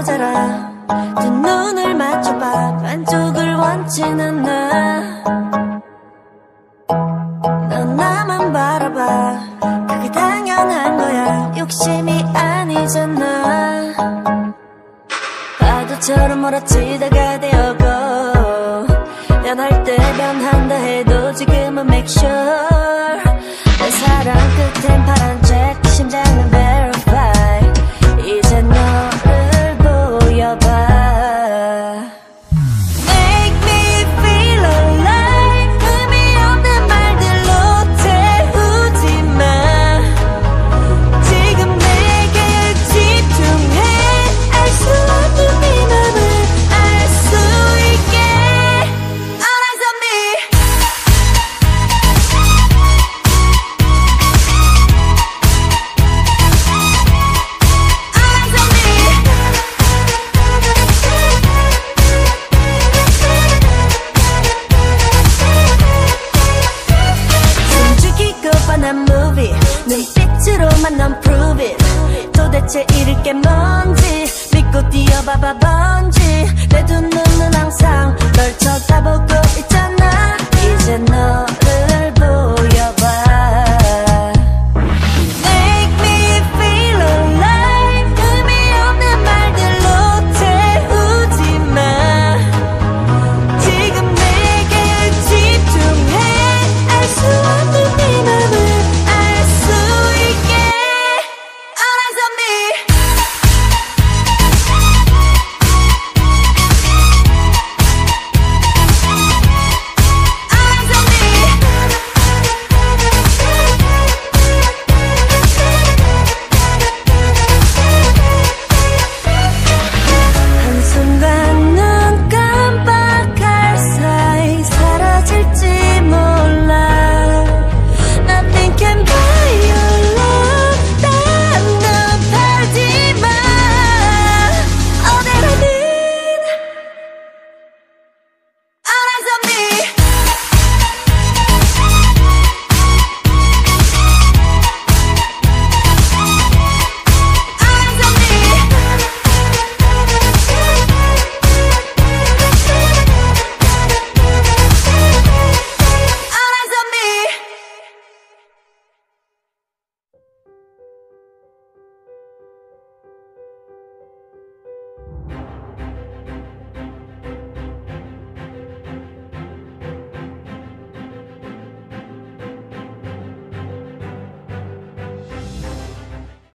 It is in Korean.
모자라. 두 눈을 맞춰봐. 반쪽을 원치는 나넌 나만 바라봐. 그게 당연한 거야. 욕심이 아니잖아. 파도처럼 몰아치다가 되어고 변할 때 변한다 해도 지금은 make sure. 내 사랑 끝엔 파란색 눈빛으로만 넌 prove it. 도대체 잃을 게 뭔지 믿고 뛰어봐봐 번지. 내 두 눈은 항상 널 쳐다보고 있잖아. 이제 너